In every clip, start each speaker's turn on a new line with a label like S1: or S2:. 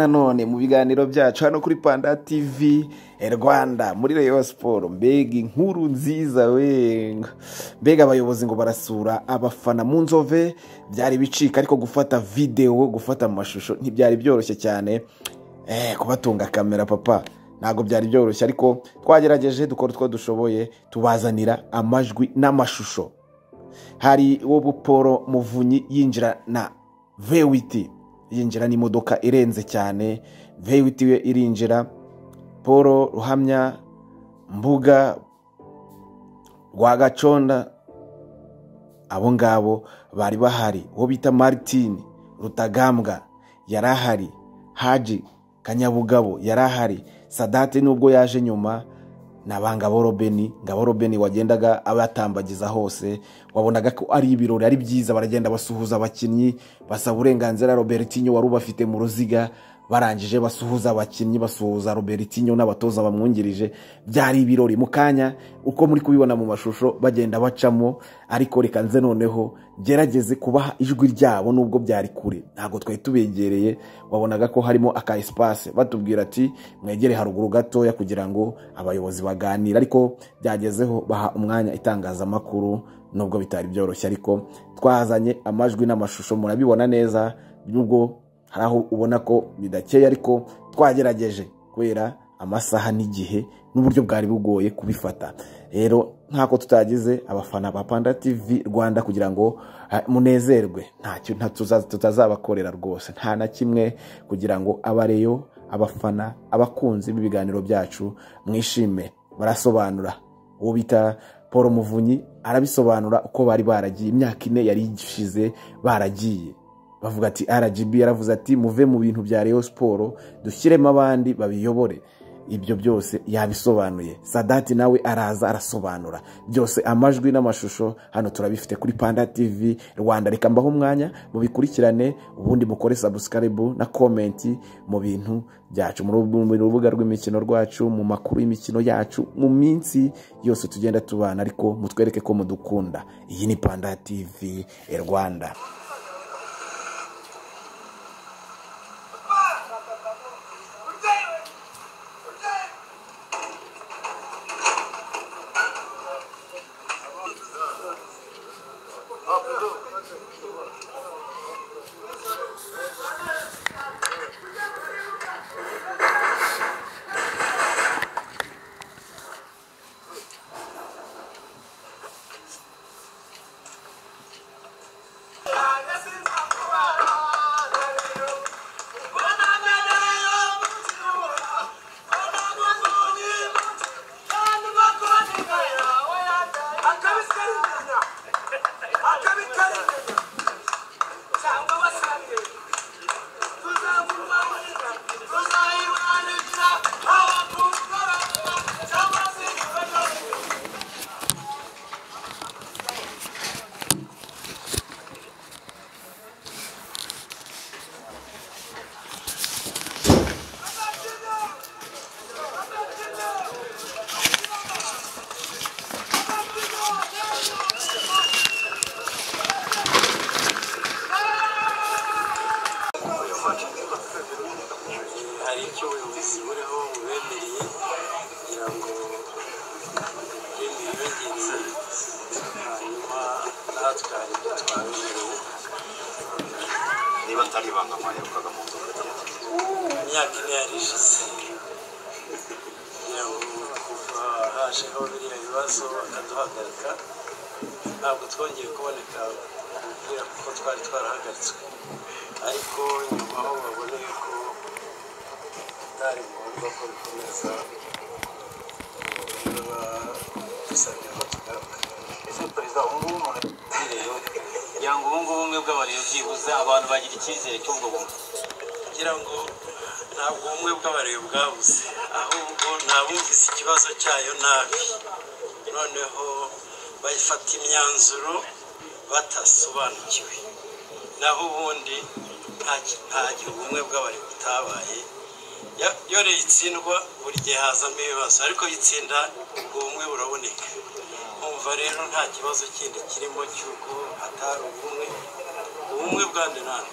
S1: nanone mu biganiro byacu hano kuri panda tv rwanda muri reyo siporo mbega inkuru nziza we. Mbega abayobozi ngo barasura abafana mu nzove. Byari bicika ariko gufata videwo gufata amashusho ntibyari byoroshye cyane. Eh, kubatunga kamera papa ntabwo byari byoroshye. Ariko twagerageje dukora utwo dushoboye tubazanira amajwi n'amashusho. Hari uwo buporo muvunyi yinjira na vewiti yinjira n'imodoka irenze cyane vewiti we irinjira paul ruhamya mbuga rwagaconda abo ngabo bari bahari uwo bita martin rutagambwa yari ahari haji kanyabugabo yari ahari sadate nubwo yaje nyuma na ba ngabo robeni ngabo robeni wagendaga abatambagiza hose wabonaga ko ari ibirori ari byiza baragenda basuhuza abakinnyi basaba uburenganzira robertinho wari ubafite mu ruziga barangije basuhuza abakinnyi basuhuza robertinho n'abatoza bamwungirije. Byari ibirori. Mu kanya uko muri kubibona mu mashusho bagenda bacamo. Ariko reka nze noneho gerageze kubaha ijwi ryabo nubwo byari kure. Ntabwo twari tubegereye. Wabonaga ko harimo aka esipase batubwira ati mwegere haruguru gatoya kugira ngo abayobozi baganire. Ariko byagezeho baha umwanya itangazamakuru nubwo bitari byoroshye. Ariko twazanye amajwi n'amashusho. Murabibona neza nubwo hari aho ubona ko bidakeye ariko twagerageje kubera amasaha n'igihe n'uburyo bwari bugoye kubifata. Rero nk'ako tutagize abafana ba panda tv rwanda kugira ngo munezerwe. Ntacyo tutazabakorera rwose. Nta na kimwe kugira ngo abareyo abafana abakunzi b'ibiganiro byacu mwishime. Barasobanura. Uwo bita paul muvunyi arabisobanura uko bari baragiye. Imyaka ine yari ishize baragiye. Bavuga ati rgb yaravuze ati muve mu bintu bya reyo siporo dushyiremo abandi babiyobore. Ibyo byose yabisobanuye. Sadati nawe araza arasobanura. Byose amajwi n'amashusho hano turabifite kuri panda tv rwanda reka mbaho umwanya mubikurikirane ubundi mukore sabusikaribu na komenti mu bintu byacu. Mu rubuga rw'imikino rwacu mu makuru y'imikino yacu mu minsi yose tugenda tubana ariko mutwereke ko mudukunda. Iyi ni panda tv rwanda.
S2: Ibyo twabemereye
S3: niba atari ibanga mwaherukaga mu cyane
S2: imyaka ine yari ishize kugira ngo kuva hajeho biriya bibazo bakaduhagarika ntabwo twongeye kuboneka kubwira kuko twari twarahagaritswe ariko nyuma aho baboneye ko bitari ngombwa ko bikomeza dusabye ko tugaruka
S3: ese perezida ubu ngubu umuntu
S4: kugira ngo ubu ngubu ubumwe bw'abareba byibuze abantu bagira icyizere cy'ubwo bumwe.
S2: Kugira ngo ntabwo ubumwe bw'abareba bwabuze ahubwo ntabumvise ikibazo cyayo nabi. Noneho bayifata imyanzuro batasobanukiwe. Naho ubundi nta gihe ubumwe bw'abareba butabaye iyo ritsindwa buri gihe hazamo ibibazo. Ariko yitsinda ubwo bumwe buraboneka. Umva rero nta kibazo kindi kirimo cy'uko hatari ubumwe ubumwe bwa ndenani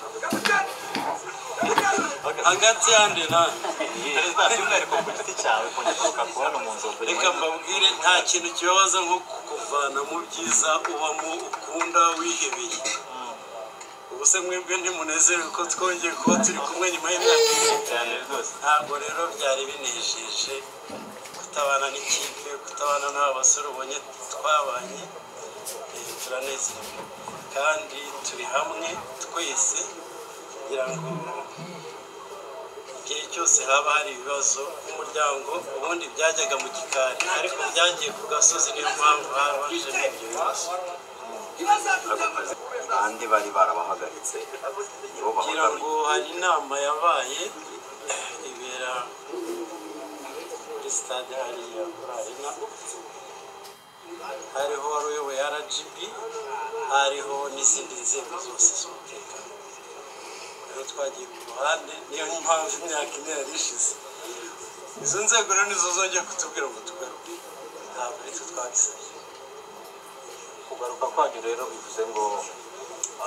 S2: hagati
S3: mu nzovu
S2: reka mbabwire nta kintu kibabaza nko kukuvana mu byiza ubamo ukunda wihebeye. Ubu se mwebwe ntimunezerewe ko twongeye kuba turi kumwe nyuma y'imyaka ibiri.
S3: Cyane rwose.
S2: Ntabwo rero byari binejeje kutabana n'ikipe kutabana n'aba basore ubonye twabanye eh, turanezerewe kandi turi hamwe twese kugira ngo igihe cyose haba hari ibibazo umuryango ubundi byajyaga mu gikari. Ariko byagiye ku gasozi niyo mpamvu habajemo ibyo bibazo.
S3: Abandi bari barabahagaritse.
S2: Kugira ngo hari inama yabaye ibera kuri stade hariya kuri arena hariho wari uyoboye rgb hariho n'izindi nzego zose z'umutekano. Rero twagiye ku ruhande niyo mpamvu imyaka ine yari ishize. Izo nzego rero nizo zongeye kutubwira ngo tugaruke. Ntabwo ari twe twabisabye.
S3: Kugaruka kwanyu rero bivuze ngo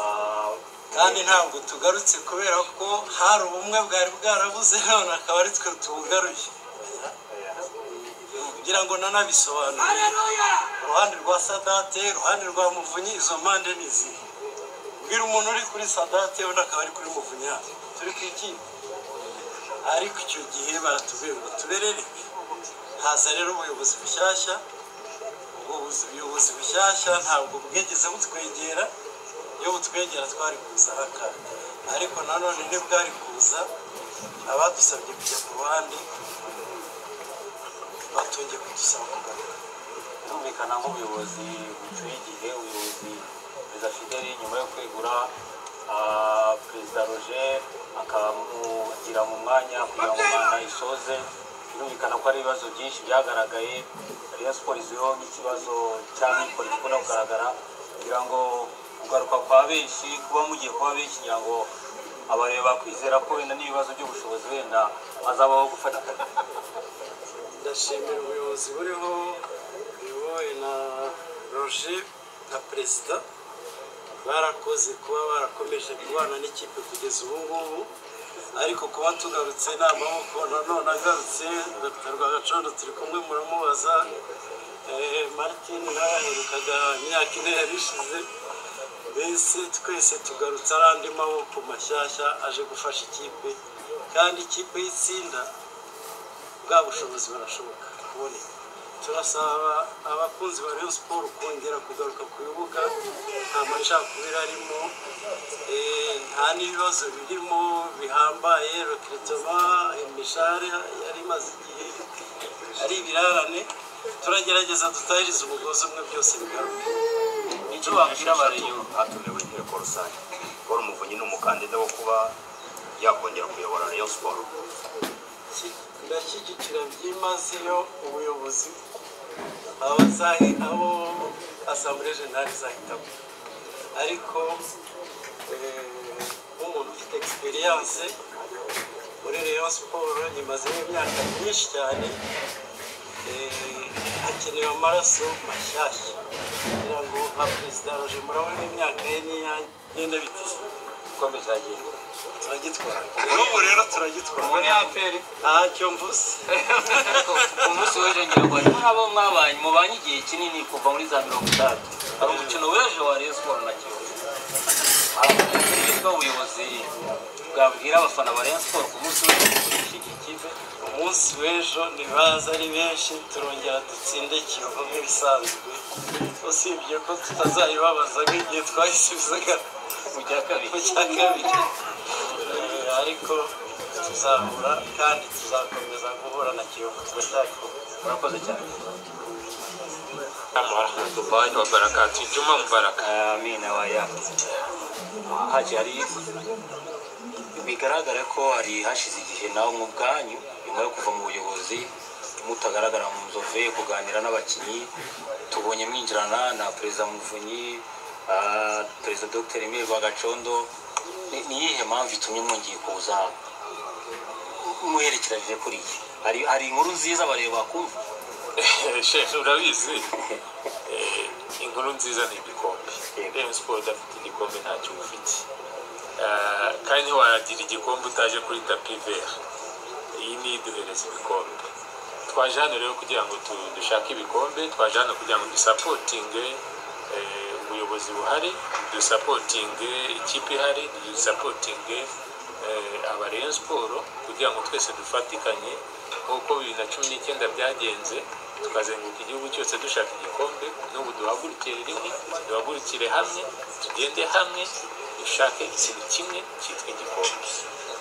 S3: ah,
S2: kandi ntabwo tugarutse kubera ko hari ubumwe bwari bwarabuze none akaba ari twe tubugaruye kugira ngo nanabisobanure uruhande rwa sadate uruhande rwa muvunyi izo mpande ni izihe bwira umuntu uri kuri sadate undi akaba ari kuri muvunyi hano. Turi ku ikipe. Ariko icyo gihe baratubwiye ngo tuberereke haza rero ubuyobozi bushyashya. Ubwo buyobozi bushyashya ntabwo bwigeze butwegera. Iyo butwegera twari kuza haka ariko nanone ntibwari kuza abadusabye kujya ku ruhande. Batongeye kudusaba kugaruka
S3: birumvikana nk'ubuyobozi bucyuye igihe ubuyobozi perezida fideli nyuma yo kwegura ah, perezida roger akamugira mu mwanya kugira ngo manda isoze birumvikana ko hari ibibazo byinshi byagaragaye. Rayon siporo izwiho nk'ikibazo cy'amikoro gikunda kugaragara kugira ngo kugaruka kwa benshi kuba mugiye kuba benshi kugira ngo abareba kwizera ko wenda n'ibibazo by'ubushobozi wenda hazabaho gufatikanya
S2: ndashimira ubuyobozi buriho buyobowe na roger na perezida barakoze kuba barakomeje kubana n'ikipe kugeza ubu ngubu ariko kuba tugarutse ni amaboko nanone agarutse dr. Rwagacondo turi kumwe muramubaza Eh, martin nawe yaherukaga imyaka ine yari mbese twese tugarutse ari andi maboko mashyashya aje gufasha ikipe kandi ikipe y'itsinda bwa bushobozi barashoboka kuboneka turasaba abakunzi ba Rayon Sport kongera kugaruka ku bibuga nta macakubiri arimo eh, nta n'ibibazo birimo bihambaye rekiritoma imishahara yari imaze igihe ari ibirarane. Turagerageza dutahirize umugozi umwe byose bigaruke.
S3: Icyo babwira abareyo hatumiwe inteko rusange? Paul umuvunyi ni umukandida wo kuba yakongera kuyobora rayon siporo
S2: ndashyigikira byimazeyo ubuyobozi abo asambure jenali izahitamo ariko nk'umuntu ufite egisperiyanse muri rayon siporo nyimazemo imyaka myinshi cyane hakenewe amaraso mashyashya kugira ngo nka perezida roje murabona imyaka ye niyagenda biteze
S3: igikombe cyagiye
S2: turagitwara. N'ubu rero turagitwara.
S4: Muri aperi
S2: ntacyo mvuze.
S4: Umunsi w'ejo ngira ngo harimo n'abo mwabanye mubanye igihe kinini kuva muri za mirongo itandatu hari umukino w'ejo wa Rayon Sport na Kiyovu. Hari yitwa ubuyobozi. Bwabwira abafana ba Rayon Sport ku munsi w'ejo gukoresha iki kipe
S2: umunsi w'ejo ntibaza ari benshi turongera dutsinde kiyovu nk'ibisanzwe. Usibye ko tutazayibabaza nk'igihe twayisubizaga
S4: mu cya kabiri.
S2: Mu cya kabiri. Eh, ariko tuzahura kandi tuzakomeza guhura na kiyovu turacyari kumwe
S4: murakoze cyane.
S5: Warahmatullahi wabarakatu juma mubaraka
S4: amina waya haje hari bigaragara ko hari hashize igihe nawe mu bwanyu nyuma yo kuva mu buyobozi mutagaragara mu nzove kuganira n'abakinnyi tubonye mwinjirana na perezida muvunyi ah, perezida dr. Emile rwagacondo Ni- iyihe mpamvu itumye mwongeye kuza muherekeranije kuri iyi? Hari hari inkuru nziza bareba bakumva?
S5: Shehe urabizi. Eh, inkuru nziza ni igikombe. Rayon siporo idafite igikombe ntacyo uba ufite. Kandi ntiwagira igikombe utaje kuri tapi vert iyi ni iduhereza ibikombe. Twaje hano rero kugira ngo dushake ibikombe twaje hano kugira ngo dusapotinge eh, ubuyobozi buhari dusapotinge ikipe ihari dusapotinge eh, aba Rayon Sport kugira ngo twese dufatikanye. Nk'uko bibiri na cumi n'icyenda byagenze tukazenguruka igihugu cyose dushaka igikombe n'ubu duhagurukire rimwe duhagurukire hamwe tugende hamwe dushake ikintu kimwe cyitwa igikombe.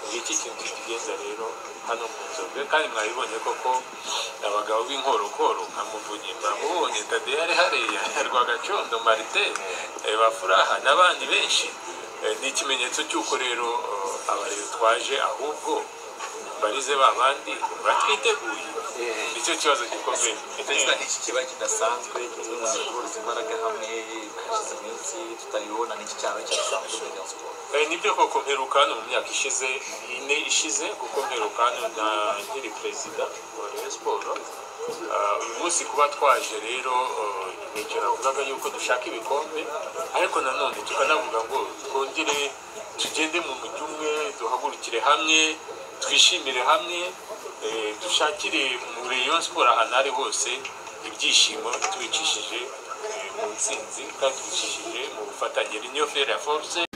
S5: Ngiki kintu kitugenza rero hano mu nzoga kandi mwabibonye koko abagabo b'inkorokoro nka muvunyi mwamubonye tadeyari hariya rwagacondo marite eh, bafuraha n'abandi benshi. Eh, ni ikimenyetso cy'uko rero eh, abarero twaje ahubwo barize ba bandi batwiteguye. Nicyo kibazo gikomeye.
S6: Iki kiba kidasanzwe guhuriza imbaraga hamwe iminsi tutabibona n'iki cyasanzwe muri Rayon Sport
S5: Eh, ni byo koko mperuka hano mu myaka ishize ine ishize kuko mperuka hano nkiri perezida wa Rayon Sport. Ah, uyu munsi kuba twaje rero ni icyo navugaga yuko dushaka ibikombe ariko nanone tukanavuga ngo twongere tugende mu mujyi umwe duhagurukire hamwe twishimire hamwe eh, dushakire mu Rayon Sport ahantu ari hose ibyishimo tubicishije kandi tubicishije mu bufatanye Reunion Fair Force.